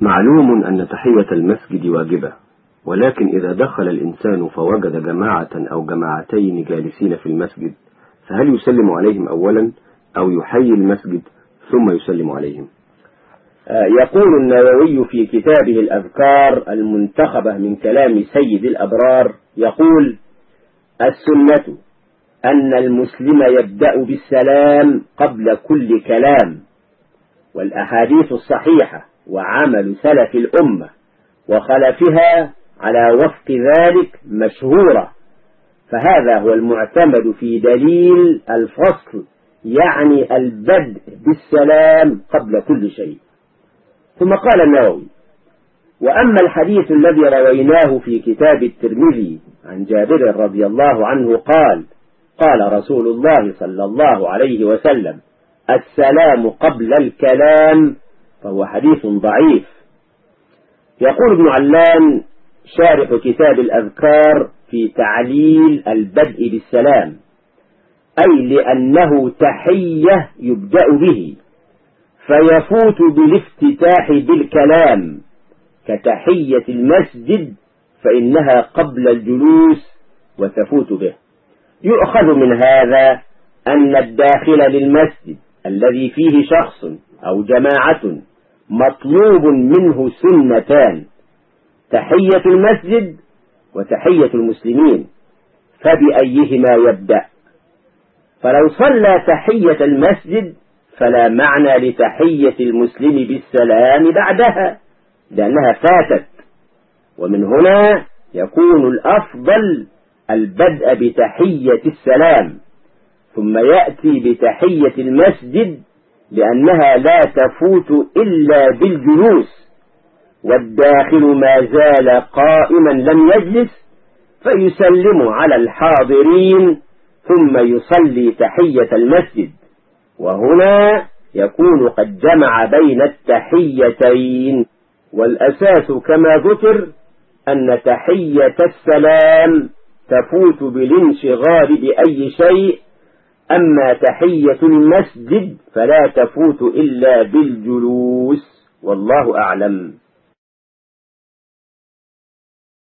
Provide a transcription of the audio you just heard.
معلوم أن تحية المسجد واجبة ولكن إذا دخل الإنسان فوجد جماعة أو جماعتين جالسين في المسجد فهل يسلم عليهم أولا أو يحيي المسجد ثم يسلم عليهم؟ يقول النووي في كتابه الأذكار المنتخبة من كلام سيد الأبرار يقول السنة أن المسلم يبدأ بالسلام قبل كل كلام والأحاديث الصحيحة وعمل سلف الأمة وخلفها على وفق ذلك مشهورة. فهذا هو المعتمد في دليل الفصل يعني البدء بالسلام قبل كل شيء. ثم قال النووي وأما الحديث الذي رويناه في كتاب الترمذي عن جابر رضي الله عنه قال قال رسول الله صلى الله عليه وسلم السلام قبل الكلام فهو حديث ضعيف. يقول ابن علان شارح كتاب الأذكار في تعليل البدء بالسلام أي لأنه تحية يبدأ به فيفوت بالافتتاح بالكلام كتحية المسجد فإنها قبل الجلوس وتفوت به. يؤخذ من هذا أن الداخل للمسجد الذي فيه شخص أو جماعة مطلوب منه سنتان تحية المسجد وتحية المسلمين فبأيهما يبدأ؟ فلو صلى تحية المسجد فلا معنى لتحية المسلم بالسلام بعدها لأنها فاتت. ومن هنا يكون الأفضل البدء بتحية السلام ثم يأتي بتحية المسجد لأنها لا تفوت إلا بالجلوس والداخل ما زال قائما لم يجلس فيسلم على الحاضرين ثم يصلي تحية المسجد وهنا يكون قد جمع بين التحيتين والأساس كما ذكر أن تحية السلام تفوت بالانشغال بأي شيء أما تحية المسجد فلا تفوت إلا بالجلوس والله أعلم.